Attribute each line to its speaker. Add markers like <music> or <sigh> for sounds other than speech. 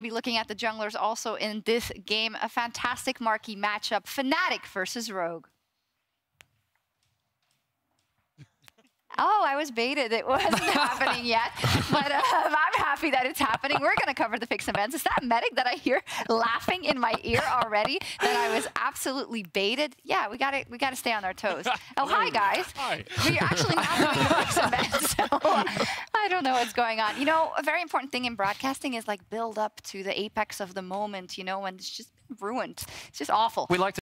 Speaker 1: be looking at the junglers also in this game. A fantastic marquee matchup. Fnatic versus Rogue. <laughs> Oh, I was baited. It wasn't <laughs> happening yet, but uh, I'm happy that it's happening. We're going to cover the fix events. Is that medic that I hear laughing in my ear already? That I was absolutely baited. Yeah, we got to we got to stay on our toes. <laughs> Oh, hi guys.
Speaker 2: Hi.
Speaker 1: We're actually not doing I don't know what's going on. You know, a very important thing in broadcasting is like build up to the apex of the moment. You know, and it's just ruined. It's just awful.
Speaker 2: We like to